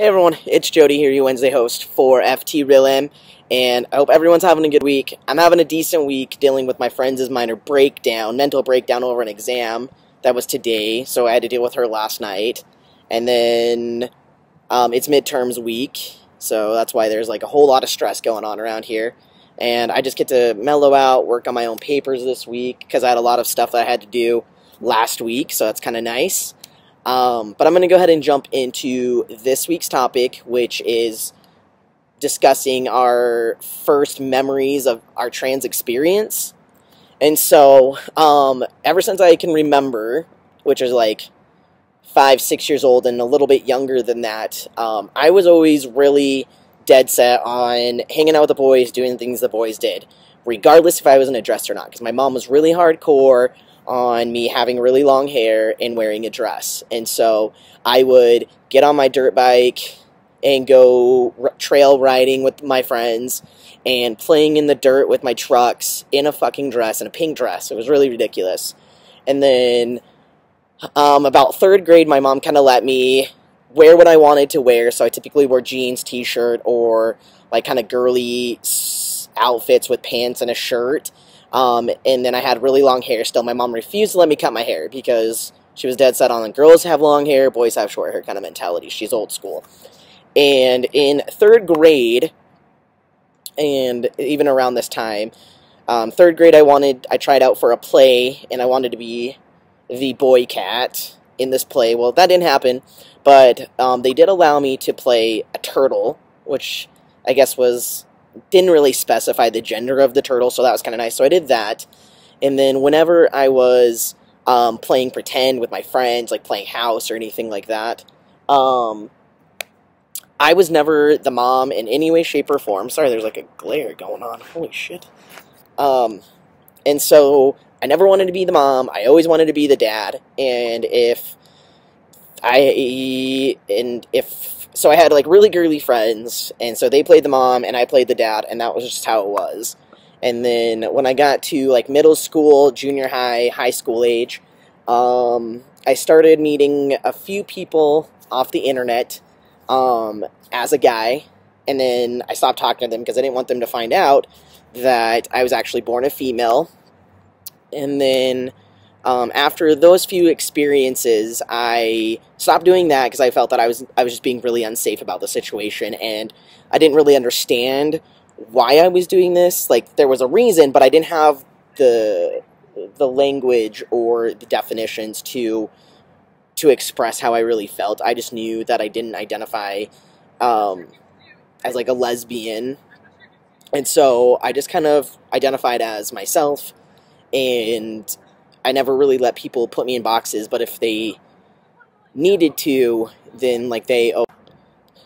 Hey everyone, it's Jody here, your Wednesday host for FT Real M, and I hope everyone's having a good week. I'm having a decent week dealing with my friend's minor breakdown, mental breakdown over an exam that was today, so I had to deal with her last night. And then um, it's midterms week, so that's why there's like a whole lot of stress going on around here. And I just get to mellow out, work on my own papers this week because I had a lot of stuff that I had to do last week, so that's kind of nice. Um, but I'm going to go ahead and jump into this week's topic, which is discussing our first memories of our trans experience. And so, um, ever since I can remember, which is like five, six years old and a little bit younger than that, um, I was always really dead set on hanging out with the boys, doing things the boys did, regardless if I was in a dress or not. Because my mom was really hardcore on me having really long hair and wearing a dress. And so I would get on my dirt bike and go trail riding with my friends and playing in the dirt with my trucks in a fucking dress, in a pink dress. It was really ridiculous. And then um, about third grade, my mom kind of let me wear what I wanted to wear. So I typically wore jeans, t shirt, or like kind of girly outfits with pants and a shirt. Um, and then I had really long hair still. My mom refused to let me cut my hair because she was dead set on the girls have long hair, boys have short hair kind of mentality. She's old school. And in third grade, and even around this time, um, third grade, I wanted, I tried out for a play, and I wanted to be the boy cat in this play. Well, that didn't happen, but um, they did allow me to play a turtle, which I guess was didn't really specify the gender of the turtle, so that was kind of nice. So I did that. And then whenever I was um, playing pretend with my friends, like playing house or anything like that, um, I was never the mom in any way, shape, or form. Sorry, there's like a glare going on. Holy shit. Um, and so I never wanted to be the mom. I always wanted to be the dad. And if I and if so I had like really girly friends, and so they played the mom and I played the dad, and that was just how it was. And then when I got to like middle school, junior high, high school age, um, I started meeting a few people off the internet um, as a guy, and then I stopped talking to them because I didn't want them to find out that I was actually born a female. And then um, after those few experiences, I stopped doing that because I felt that I was I was just being really unsafe about the situation, and I didn't really understand why I was doing this. Like there was a reason, but I didn't have the the language or the definitions to to express how I really felt. I just knew that I didn't identify um, as like a lesbian, and so I just kind of identified as myself and I never really let people put me in boxes, but if they needed to, then like they. Oh.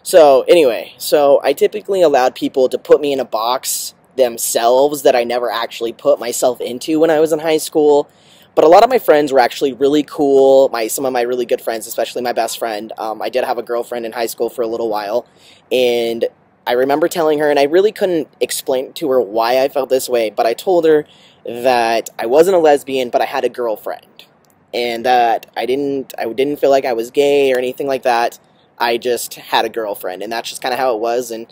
So anyway, so I typically allowed people to put me in a box themselves that I never actually put myself into when I was in high school. But a lot of my friends were actually really cool. My some of my really good friends, especially my best friend. Um, I did have a girlfriend in high school for a little while, and I remember telling her, and I really couldn't explain to her why I felt this way, but I told her that I wasn't a lesbian, but I had a girlfriend, and that I didn't I didn't feel like I was gay or anything like that. I just had a girlfriend, and that's just kind of how it was. And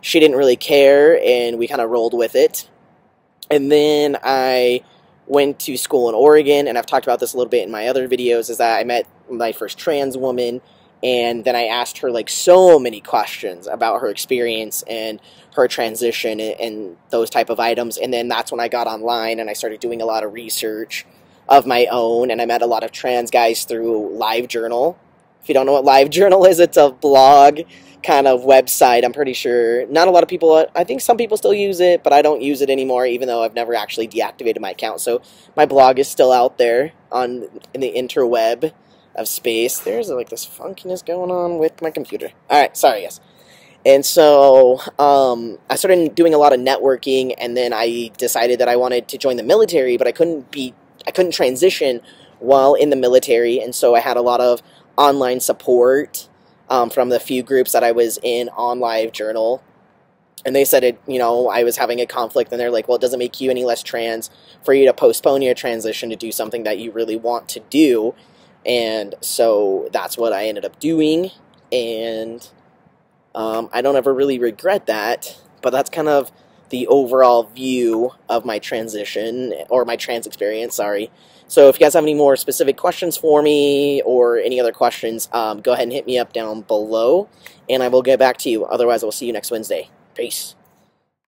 she didn't really care, and we kind of rolled with it. And then I went to school in Oregon, and I've talked about this a little bit in my other videos. Is that I met my first trans woman and then I asked her like so many questions about her experience and her transition and, and, those type of items and then that's when I got online and I started doing a lot of research of my own and I met a lot of trans guys through LiveJournal. If you don't know what LiveJournal is, it's a blog kind of website. I'm pretty sure not a lot of people I think some people still use it, but I don't use it anymore even though I've never actually deactivated my account. So my blog is still out there on in the interweb of space. There's like this funkiness going on with my computer. All right, sorry, yes. And so um, I started doing a lot of networking, and then I decided that I wanted to join the military, but I couldn't be, I couldn't transition while in the military, and so I had a lot of online support um, from the few groups that I was in on Live Journal. And they said it, you know, I was having a conflict, and they're like, well, it doesn't make you any less trans for you to postpone your transition to do something that you really want to do and so that's what I ended up doing. And Um, I don't ever really regret that, but that's kind of the overall view of my transition or my trans experience. Sorry. So if you guys have any more specific questions for me or any other questions, um, go ahead and hit me up down below, and I will get back to you. Otherwise, I will see you next Wednesday. Peace.